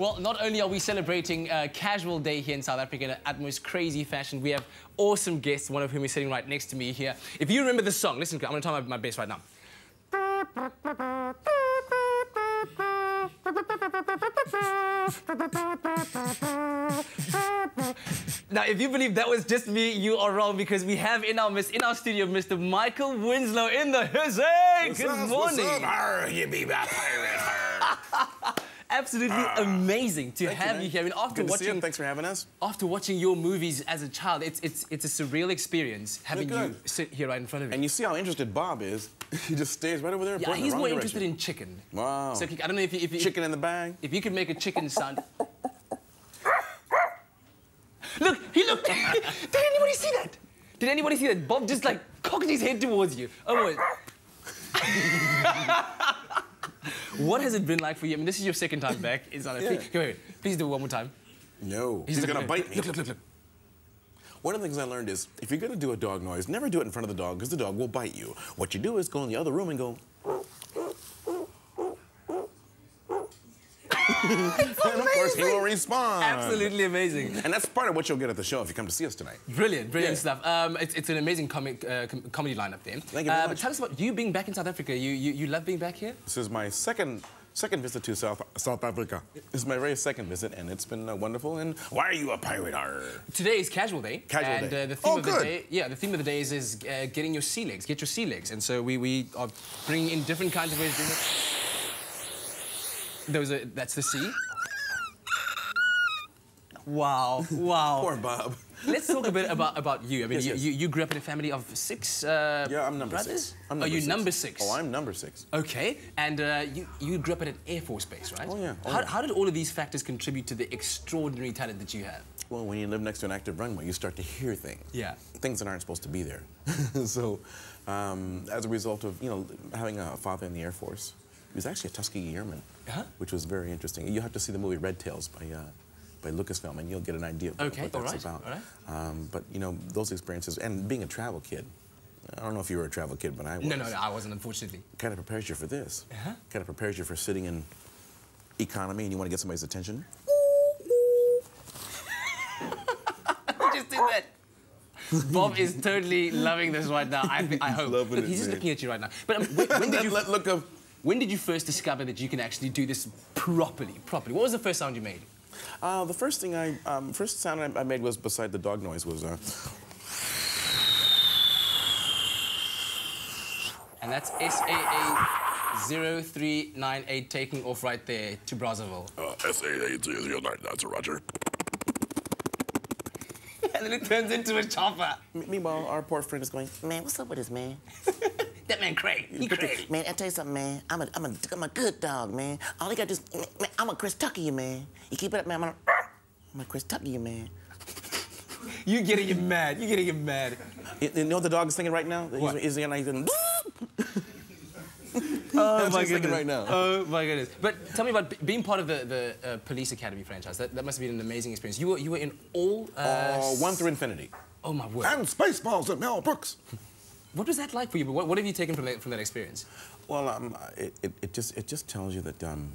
Well, not only are we celebrating uh, Casual Day here in South Africa in an utmost crazy fashion, we have awesome guests, one of whom is sitting right next to me here. If you remember the song, listen, I'm going to try my, my best right now. Now, if you believe that was just me, you are wrong because we have in our in our studio Mr. Michael Winslow in the his. Good morning. What's up? Arr, you be my pirate. Absolutely ah. amazing to Thank have man. you, here. I mean, after Good you. watching Thanks for having us. after watching your movies as a child, it's it's it's a surreal experience having you sit here right in front of me. And you see how interested Bob is. He just stays right over there. yeah, he's the more wrong interested in chicken. Wow. So I don't know if you, if you, Chicken in the bag. if you could make a chicken sound. Look, he looked. Did anybody see that? Did anybody see that? Bob just like cocked his head towards you. Oh wait. What has it been like for you? I mean, this is your second time back in South Africa. Yeah. Come here. Please do it one more time. No. He's, looking gonna at- bite me. Look, look, look, look. One of the things I learned is if you're gonna do a dog noise, never do it in front of the dog because the dog will bite you. What you do is go in the other room and go. and of course he will respond. Absolutely amazing. And that's part of what you'll get at the show if you come to see us tonight. Brilliant, brilliant Yeah. stuff. Um, it's, it's an amazing comic, uh, com- comedy lineup there. Thank you very uh, much. But tell us about you being back in South Africa. You, you, you love being back here? This is my second second visit to South South Africa. This is my very second visit, and it's been uh, wonderful. And why are you a pirate? Arr? Today is Casual Day. Casual and, Day. Uh, the theme Oh, of the good. day, yeah, the theme of the day is, is uh, getting your sea legs, get your sea legs. And so we, we are bringing in different kinds of ways of doing it. Those are, that's the sea. Wow, wow. Poor Bob. Let's talk a bit about, about you. I mean, Yes, you, yes. You, you grew up in a family of six uh, Yeah, I'm number brothers? six. I'm Are number you six. number six? Oh, I'm number six. Okay, and uh, you, you grew up at an Air Force base, right? Oh, yeah. Oh, how, yeah. how did all of these factors contribute to the extraordinary talent that you have? Well, when you live next to an active runway, you start to hear things. Yeah. Things that aren't supposed to be there. so, um, as a result of you know having a father in the Air Force, he was actually a Tuskegee Airman, Uh-huh. which was very interesting. You have to see the movie Red Tails by. Uh, by Lucasfilm, and you'll get an idea of Okay, what that's right, about. right. Um, but you know those experiences, and being a travel kid. I don't know if you were a travel kid, but I was. No, no, no, I wasn't, unfortunately. Kind of prepares you for this. Uh-huh. Kind of prepares you for sitting in economy, and you want to get somebody's attention. Who just did that? Bob is totally loving this right now. I, I hope. Look, it, he's just man. looking at you right now. But um, when, when did you Let- look of. When did you first discover that you can actually do this properly? Properly. What was the first sound you made? Uh, the first thing I, um, first sound I, I made was beside the dog noise was, uh, And that's SAA 0398 taking off right there to Brazzaville. uh SA809, that's a Roger. And then it turns into a chopper. M- meanwhile, our poor friend is going, Man, what's up with this, man? That man Craig. He crazy. Man, I tell you something, man. I'm a, I'm a, I'm a good dog, man. All you gotta is, man, I'm a Chris Tucker, you man. You keep it up, man. I'm a, I'm a Chris Tucker, you man. You're getting him mad. You're getting him mad. you, you know what the dog is thinking right now? What? He's, he's, he's, he's, Oh That's what he's thinking right now. Oh my goodness! But tell me about b- being part of the, the uh, Police Academy franchise. That, that must have been an amazing experience. You were you were in all. Uh, uh, one through infinity. oh my word! And Spaceballs at Mel Brooks. What was that like for you? What, what have you taken from that, from that experience? Well, um, it, it, it just it just tells you that um,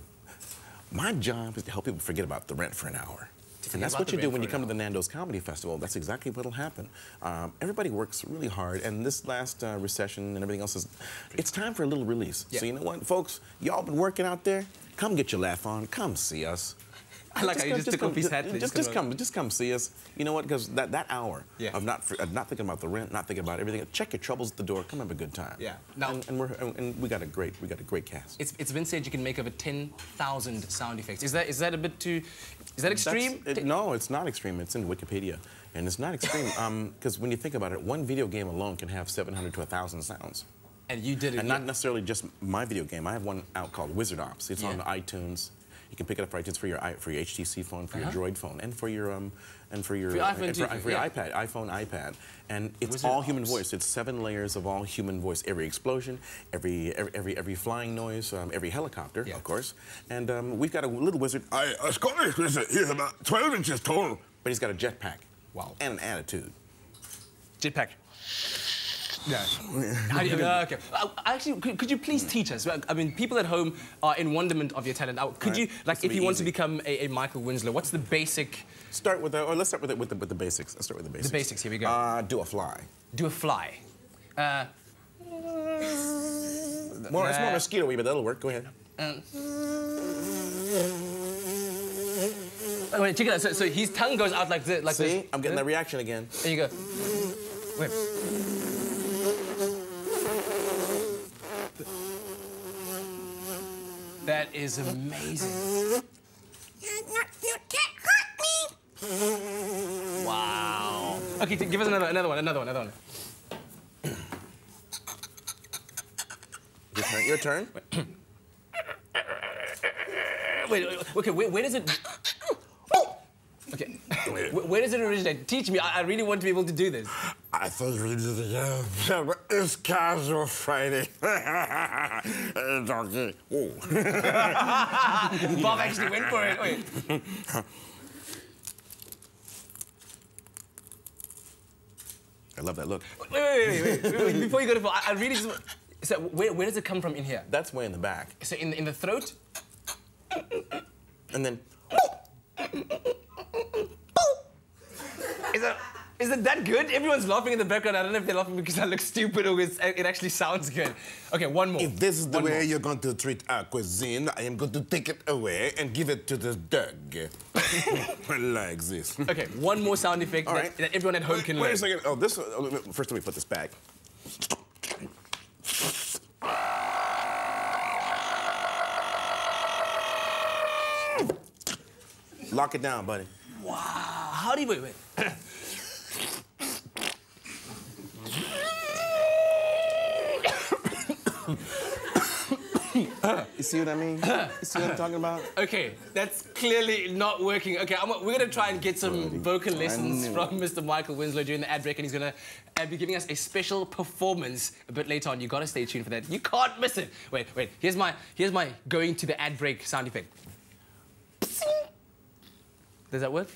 my job is to help people forget about the rent for an hour. And that's what you do when you come to the Nando's Comedy Festival. That's exactly what'll happen. Um, everybody works really hard, and this last uh, recession and everything else is, it's time for a little release. Yeah. So you know what, folks, y'all been working out there. Come get your laugh on. Come see us. I like how you come- just took come, off his hat. Just, just, just come, just come see us. You know what? Because that, that hour Yeah. of not of not thinking about the rent, not thinking about everything. Check your troubles at the door. Come have a good time. Yeah. Now- and, and we're and, and we got a great we got a great cast. It's, it's been said you can make over 10,000 sound effects. Is that is that a bit too? Is that extreme? It- no, it's not extreme. It's in Wikipedia, and it's not extreme um, because when you think about it, one video game alone can have 700 to 1,000 sounds, and you did it. and not necessarily just my video game. I have one out called Wizard Ops. It's on iTunes. You can pick it up for iTunes for your for your HTC phone, for Uh-huh. your Droid phone, and for your um and for your, For your iPhone and too, for, for your yeah. iPad, iPhone, iPad, and it's Wizard all human voice. It's seven layers of all human voice. Every explosion, every every every, every flying noise, um, every helicopter, Yeah. of course, and um, we've got a little wizard. I, a Scottish wizard. He's about 12 inches tall. but he's got a jetpack. Wow. And an attitude. Jetpack. Yeah. You, uh, okay. Uh, actually, could, could you please teach us? I mean, people at home are in wonderment of your talent. Uh, Could Right. you, like, if you be want to become a, a Michael Winslow, what's the basic? Start with the, or let's start with the, with the, with the basics. Let's start with the basics. The basics, here we go. Uh, do a fly. Do a fly. Uh, More, it's more Uh, mosquito but that'll work. Go ahead. oh, wait, check it out. So, so his tongue goes out like this. Like See, this. I'm getting that reaction again. There you go. Wait. That is amazing. Wow. Okay, give us another, another one, another one, another one. Your turn. Your turn. Wait, wait, okay, where, where does it? Oh! Okay, where, where does it originate? Teach me. I, I really want to be able to do this. I thought you were just yeah, but it's casual Friday. it's okay. Oh. Bob actually went for it. Wait. I love that look. Wait, wait, wait, wait, wait, wait. Before you go to, I, I really just. So where, where does it come from in here? That's way in the back. So in in the throat. And then, Is it is it that good? Everyone's laughing in the background. I don't know if they're laughing because I look stupid or it actually sounds good. Okay, one more. If this is the One way more. you're going to treat our cuisine, I am going to take it away and give it to the dog. like this. Okay, one more sound effect that, right. that everyone at home can wait learn. a second. Oh, this. Oh, first, let me put this back. Lock it down, buddy. Wow. How do you wait? wait. You see what I mean? You see what I'm talking about? Okay, that's clearly not working. Okay, I'm, we're gonna try and get some vocal lessons from Mr. Michael Winslow during the ad break, and he's gonna uh, be giving us a special performance a bit later on. You gotta stay tuned for that. You can't miss it. Wait, wait. Here's my here's my going to the ad break sound effect. Does that work?